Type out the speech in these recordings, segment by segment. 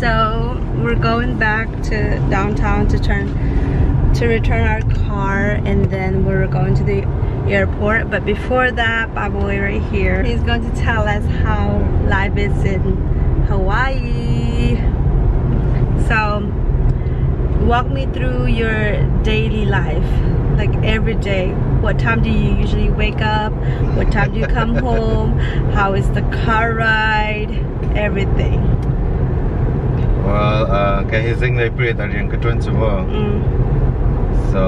So we're going back to downtown to turn to return our car and then we're going to the airport. But before that, Baboy right here, he's going to tell us how life is in Hawaii. So walk me through your daily life. Like every day. What time do you usually wake up? What time do you come home? How is the car ride? Everything well uh ke hizing le pre ta riang katun chu wo so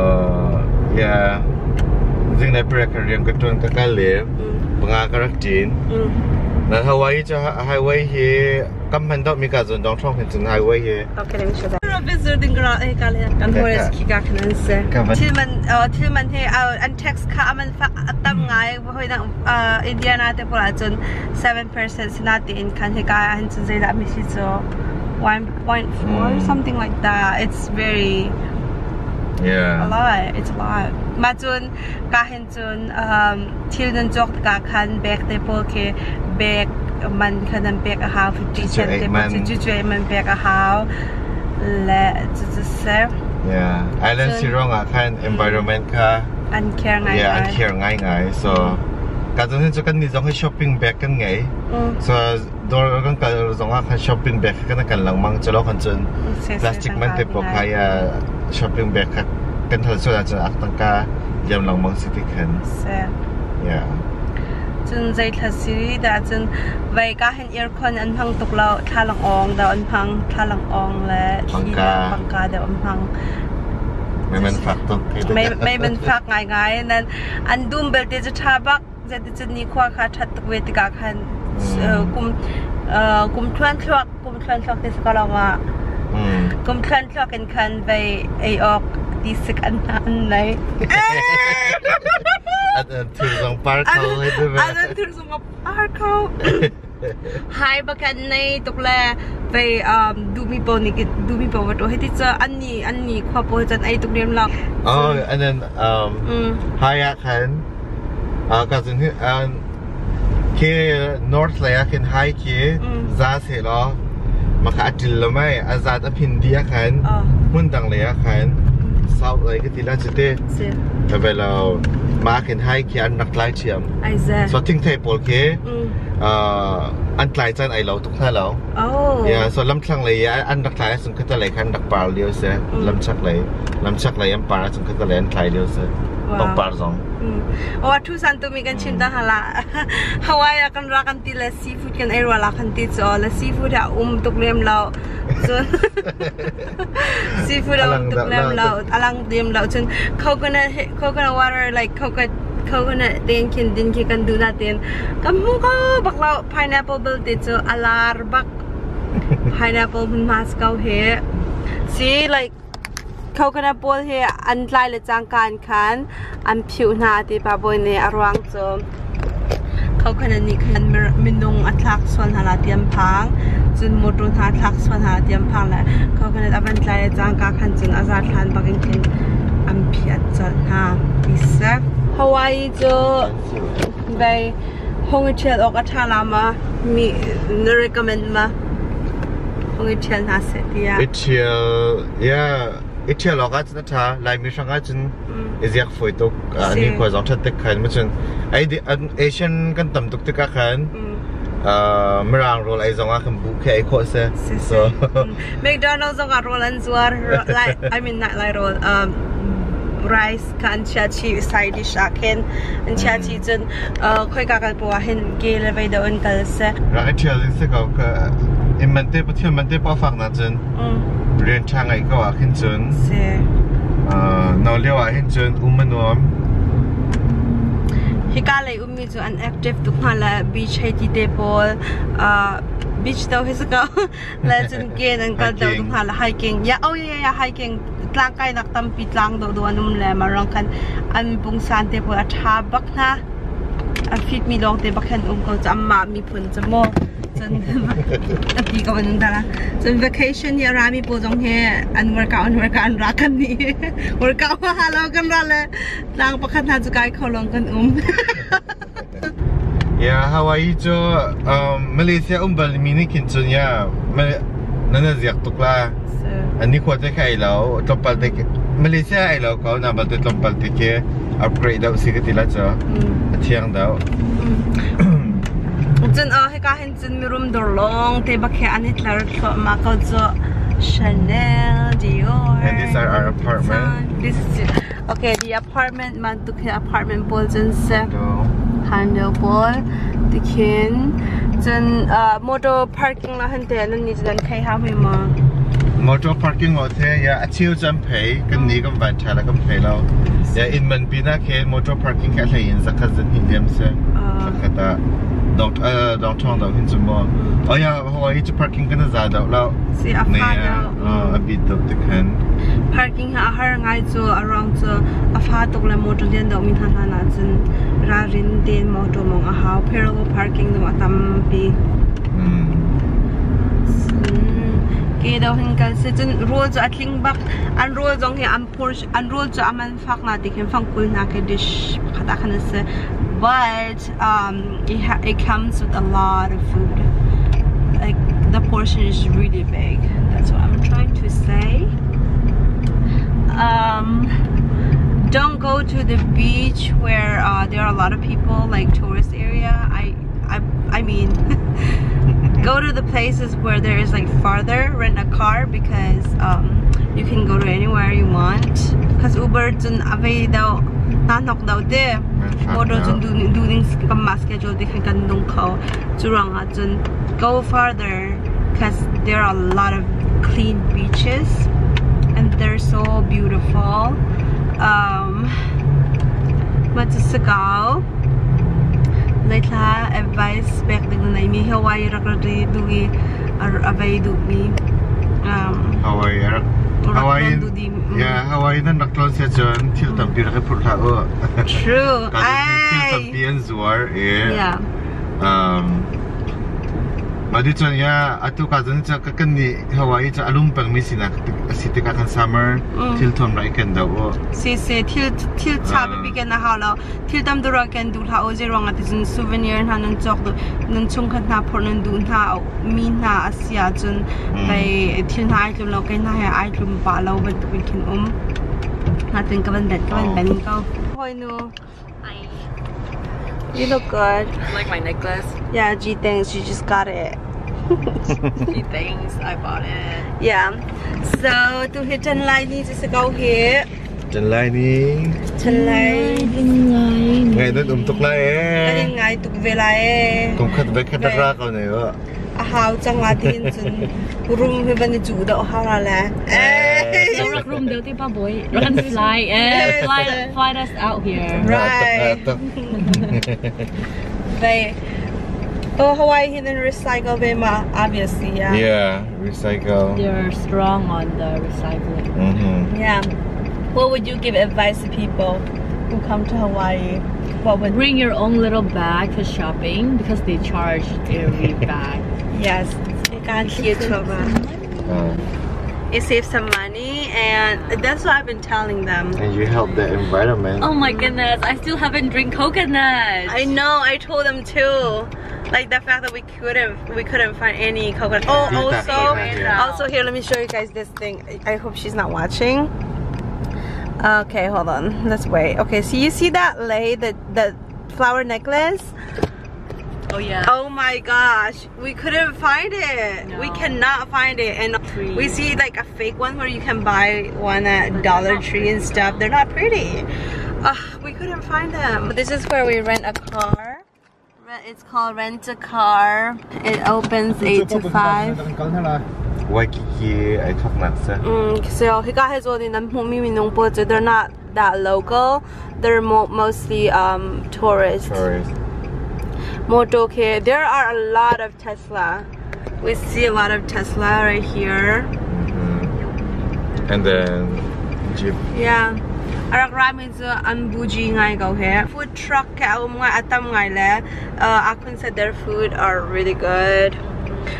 yeah. Hizing le pre ka riang katun ka ka le panga ka rak tin na hawaii cha highway he kam han dot mi trong trong dong thong hin highway he okay let me show that. Visiting gra e ka le kan hor is ki ga kan se til man til man he an text anh phát tâm ngay, ngai. Hoi na ờ, india na te pura chun 7% sinati in kan. He cái han chun zai la mi si cho 1.4 Mm. something like that. It's very Yeah. a lot. It's a lot. Ma chun ka hin chun um nan jok ka khan back te pol ke back man khanan back a half 50 cent te man. pol chu chu man back a half le chu chu se yeah island Chun- si rong a khan environment ka an care ngai yeah an care ngai ngai so 가든은 저간니 정해 쇼핑 백간 게. 저 돌간 가 정아 한 쇼핑 백 간은 간 랑망 저러 간전 플라스틱 만 대포 가야 쇼핑 백 kan thal so jan ak tang ka jam lang mang city khan sa ya chun zai tha siri da chun vai ka han air con an phang tuk lao tha lang ong da an phang tha lang ong la phang ka phang ka da an phang ไม่มันฟักต้องไม่ไม่มันฟักง่ายๆนั้นอันดุมเบลเตจะทาบัก จะจะนี้ควาค่ะชัดเวทกาคันกลุ่มเออกลุ่มทวนทวกกลุ่มทวนทวกที่สกอลว่ากลุ่มทวนทวกกันคันไปไอออกดีสกันนั่นไหนอันนั้นถือสองปาร์คเขาเลยใช่ไหมอันนั้นถือสอปาร์คเขา hai ba kan nei tok la ve um du mi po ni ki du mi po wa to heti cha an อันนี้ khwa po chan ai tok nem lak oh and then um hai ya khan มีโปว่าตัวให้ที่จะอันนี้อันนี้ขวาโปจันไอตุกเรียมหลัก อ๋ออันนั้นอืม อืม ฮายาคันอ่าก็จะนี่อันเค north เลยอะคันไฮเค อืม ซาเสร็จแล้วมาขาดิลแล้วไหมอาซาตอพินเดียคัน อ๋อ มุ่นดังเล Wow. Tong Hmm. Owa thu san tu mi kan chin hala. Hawaii kan ra kan ti la seafood kan air wala kan ti so la seafood ya um tuk lem lao. So seafood um tuk lem lao alang dem lao chun coconut coconut water like coconut coconut den kin din ki kan du na ten kamu ka bakla pineapple bel ti so alar bak pineapple hun mas kau he. See like เขากันปกให้อันไลเลจังการคันอันผิวหนาที่ปาบอยในอรวงจมเขากันนี่คันมินุงอัตลักษณ์ส่วนหาเตียมพังจุนมดรุนหาทักษวนหาเตียมพังแหละเขากันตอันไลเลจังการคันจุนอาจารย์ทนปะกินกินอันเพีจัดหาดิซักฮาวายจูไปห้องเชียร์ออกอัตลามามีนเรคเมนมาห้องเชียร์าเสียดีอะเชียร์ yeah ichia loga chna tha lai mi shanga chin izyak foi to ani ko jong that tek khan machun ai ăn asian cần kan tam tuk tek mình uh rồi roll ai zonga em bu ke ko se so mcdonald's zonga rồi ăn zuar like i mean not like roll um rice kan chia chi side dish a ken an chia chi chen khoi ka ka po hen ge le vai da un kal se ra ichia se ka ka imante pa thil mante pa phak na chen เรียนช่างไอ้ก็ว่าขึ้นจนเอ่อนอนเรียกว่าขึ้นจนอุ้มมันนวมฮิกาเลยอุ้มมีจูอันแอคทีฟทุกคนละบีชให้ที่เดบอลอ่า beach daw hisa ka legend gen ang ka daw dum hala hiking ya oh ya ya hiking tlang kay naktampi tlang daw do anum le marang kan an pung sante po at habak na a fit mi long te bakhan um ko cham ma mi phun chamo chân tập đi các bạn ta chân vacation ya rami po jong he an workout an workout ra kan ni. Workout ha halo kan ra le. Lang pakhat na jukai kholong kan um. Ya hawaii jo um, malaysia Umbal mini kin chun ya. Nana ziak tukla ani ko te khai lao to pal te malaysia ai lao ko na bal te to pal te ke upgrade dau sikati la cho mm. thiang dau mm. Jun oh, hikahin jun mi room. Tebak he an Hitler tro makaw Chanel, Dior. And these are our apartment. This is okay. The apartment man, mantuk the apartment bol jun se. Handle The Dikin jun uh, motor parking Lah, hante nan ni jun kai ha mi ma. Motor parking ho the ya achiu jun pay kan ni kan van chala kan pay lao. Ya in man bina motor parking ka lai in zakat jun indiam se. da dort äh dort schon da hin zum oh yeah wo ich zu parking kann da da la si a fada a bit dort kann parking ha har ngai chu around chu a fa tok la motor den da min han han chin ra rin den motor mong a how parallel parking da tam bi ke da hin ka se chen rule chu atling bak an rule jong he am por an rule chu aman fak na dikhen fang kul na ke dish. Khata khana se but um it, it comes with a lot of food. Like the portion is really big. That's what i'm trying to say. Um don't go to the beach where uh, there are a lot of people like tourist area. I i, I mean go to the places where there is like farther rent a car because um, you can go to anywhere you want. Because uber avay daw nanok daw de modo dun do do ning kam ma schedule di kan dong ko jurang ha dun go farther because there are a lot of clean beaches and they're so beautiful. Um Matsasagaw Laitla advice back din na mi Hawaii rakradri dugi ar avay dugi um ฮ Hawaiian, yeah, Hawaiian na naklon siya dyan. Til tabi na kayo purlao. True. Kasi til tabi. Yeah. Um, Badi chon ya atu ka zun cha kakan ni Hawaii cha alum pang mi sina si te ka than summer mm. til thom ra ikan da wo. Si si til til cha ah. bi bi ken na ha lo til dam do ra ken du la o je rong at zun souvenir han nan chok do nan chung khat na por nan du na mi na asia chun dai mm. til na ai lo ken na ha ai tum pa lo but we can um. Natin kaban dat kaban ban oh. ko. Hoy no. You look good. I like my necklace? Yeah, G thanks. You just got it. G thanks. I bought it. Yeah. So to hit Chen Lightning, just go here. Chen Lightning. Chen Lightning. Ngayon umtok na eh. Ngayon nga itukvela eh. Kung katbekatara ka na yun. Ahaw, chang latin. Urong hibang ijuda o hawala. Eh. มขัดเบคขัดรักเอาเนี่ยว่า à hào chẳng là tin chân room hay bên chủ đạo hào là lẽ So rock room đều tiếp boy. Rock and fly, eh? Fly, fly us out here. Right. vậy oh Hawaii hidden recycle về mà obviously yeah yeah recycle They're strong on the recycling. mhm yeah what would you give advice to people who come to Hawaii what would Bring your own little bag for shopping because they charge every bag. yes you can't hear trouble อ่า it saves some money and that's what I've been telling them and you help the environment Oh my goodness, I still haven't drink coconut. I know. I told them too. Like the fact that we couldn't we couldn't find any coconut. Oh, Yeah. also, also here. Let me show you guys this thing. I I hope she's not watching. Okay, hold on. Let's wait. Okay, so you see that lei, the the flower necklace? Oh yeah. Oh my gosh, we couldn't find it. No. We cannot find it, and Tree. we see like a fake one where you can buy one at but Dollar Tree and stuff. They're not pretty. Uh, we couldn't find them. This is where we rent a car. It's called Rent a Car. It opens 8 to 5. so he got his Mm, so he got his old in They're not that local. They're mo mostly um, tourists. Tourist. Motoke. There are a lot of Tesla. We see a lot of Tesla right here. Mhm. and then jeep Yeah. Arak rami zo an buji ngai go here. Food truck ka um ngai atam ngai le. Uh, Akun said their food are really good.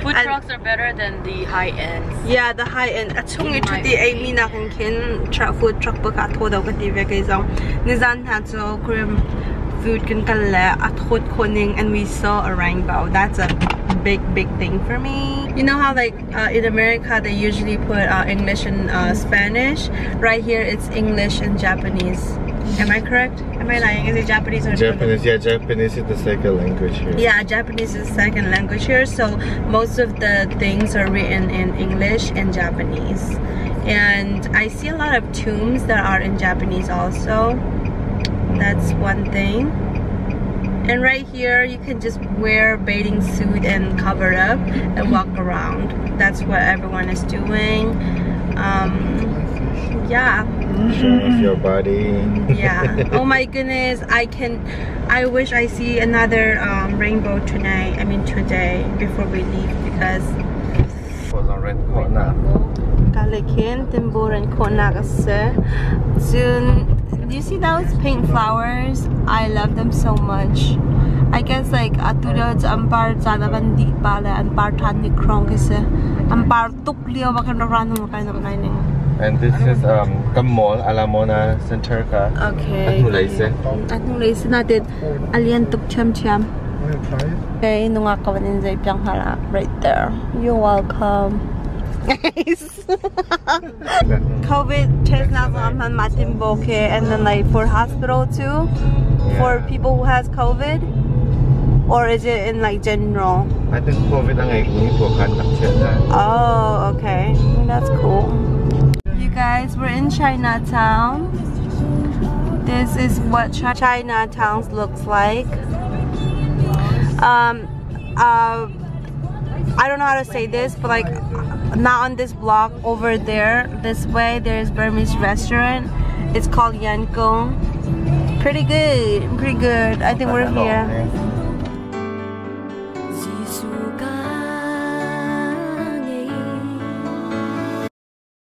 Food And- trucks are better than the high ends. Yeah, the high end. At chung In itu my di ay na kan kin truck food truck pa ka to daw ka ti ve kay zong. Nizan ha zo Korean food kan at khot koning and we saw a rainbow. That's a big big thing for me. You know how like uh, in America they usually put uh, English and uh, Spanish. Right here it's English and Japanese. Am I correct? Am I lying? Is it Japanese or Japanese, yeah, Japanese is the second language here. Yeah, Japanese is second language here, so most of the things are written in English and Japanese. And I see a lot of tombs that are in Japanese also. That's one thing. And right here, you can just wear bathing suit and cover up and walk around. That's what everyone is doing. Um, yeah. Show off your body. Yeah. oh my goodness, I can. I wish I see another um, rainbow tonight. I mean today before we leave because. Was on red corner. Kalikin, Timburan, Konagase. Soon. Do you see those pink flowers? I love them so much. I guess like atuda ampar zanagan di pala ampar tan ni krong kise ampar tuk liao bakan ran mo kind of lining. And this is um Kamol Ala Moana Center ka. Okay. Anong lace natin? Alien tuk cham cham. Want to try it? Okay, nung nga kawanin ipyang harap. Right there. You're welcome. COVID test na naman matimboke and then like for hospital too for people who has COVID or is it in like general? I think COVID ang po kan na. Oh, okay. That's cool. You guys, we're in Chinatown. This is what Chi- Chinatown looks like. Um, uh, I don't know how to say this, but like, not on this block, over there, this way, there's Burmese restaurant. It's called Yangon. Pretty good, pretty good. I think we're here.